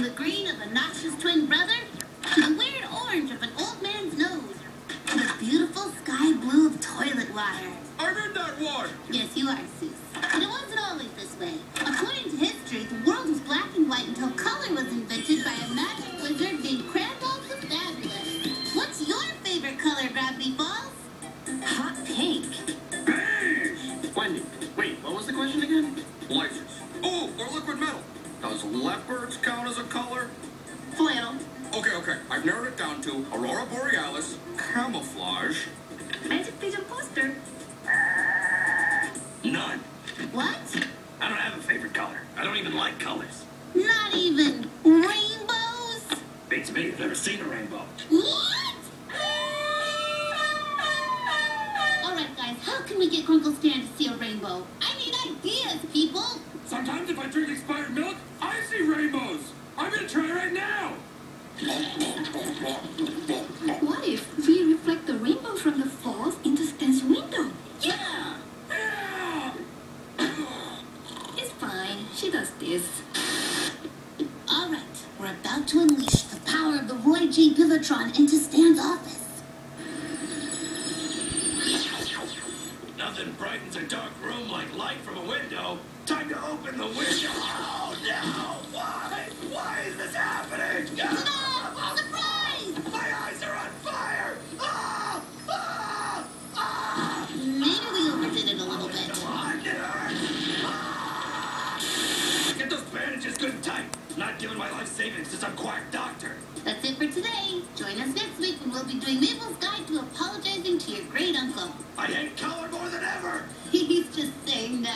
of a noxious twin brother to the weird orange of an old man's nose to the beautiful sky blue of toilet water. I read that one. Yes, you are, Soos. But it wasn't always this way. According to history, the world was black and white until color was invented by a magic wizard named Crandall the Fabulous. What's your favorite color, Gravity Falls? Hot pink. Wendy, wait, what was the question again? License. Oh, or liquid metal. Does leopards count as a color? Flannel. Okay, okay. I've narrowed it down to Aurora Borealis, camouflage. Magic Pigeon poster. None. What? I don't have a favorite color. I don't even like colors. Not even rainbows? Beats me. I've never seen a rainbow. What? All right, guys, how can we get Grunkle Stan to see a rainbow? I need ideas, people. Sometimes if I drink expired milk, I see rainbows. I'm gonna try right now. What if we reflect the rainbow from the falls into Stan's window? Yeah. Yeah. It's fine. She does this. All right, we're about to unleash the power of the Roy G. Bivatron into Stan's office. Nothing brightens a dark room like light from a window. Time to open the window. Not giving my life savings to some quack doctor. That's it for today. Join us next week when we'll be doing Mabel's Guide to Apologizing to Your Great Uncle. I hate color more than ever. He's just saying.